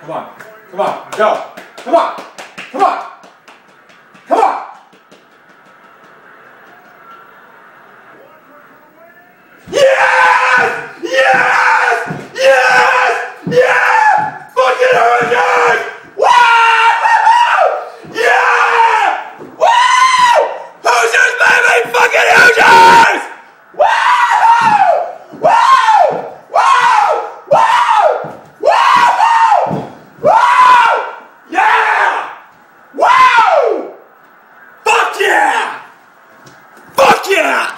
Come on. Come on. Go. Come on. Come on. Come on. Yes! Yes! Yes! Yes! Fucking hurricane! yeah! Fuck yeah!